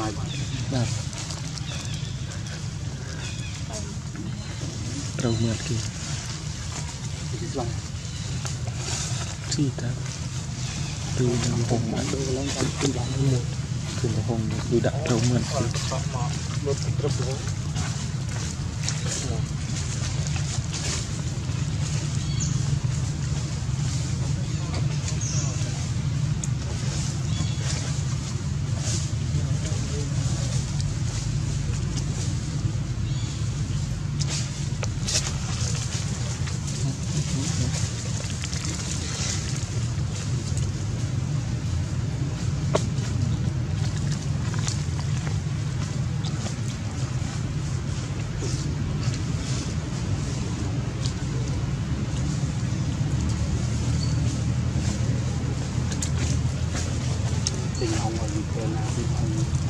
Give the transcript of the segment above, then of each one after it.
five. Nah. Terlalu mati. Cinta. Từ đồng hồng đã đâu lên từ đồng hồng. Từ đồng hồng đã đầu mệt.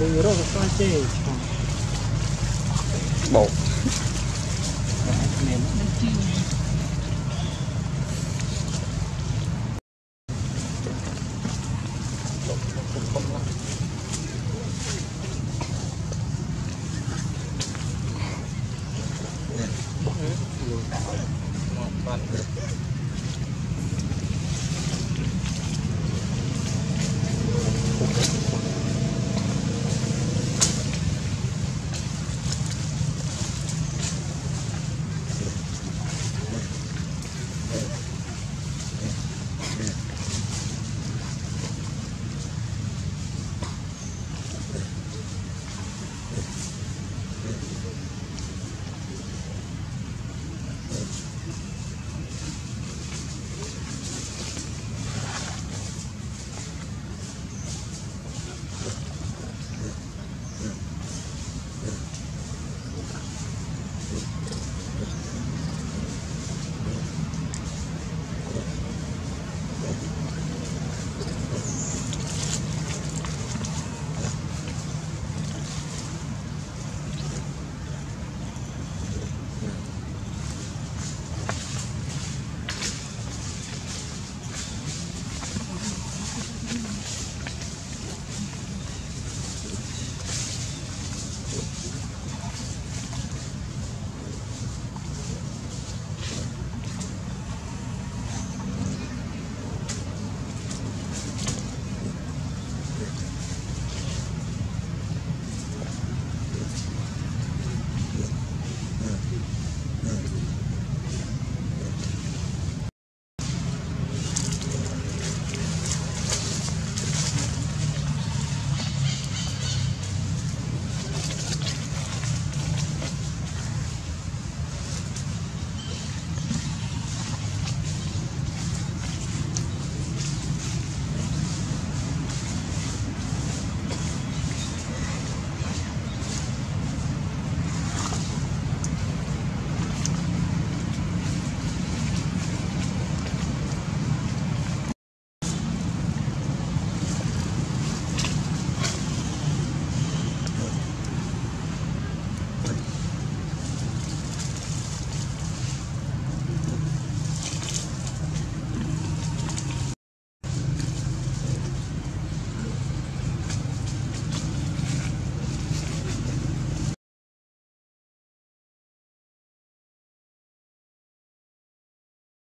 Регулировка станции. Bộ.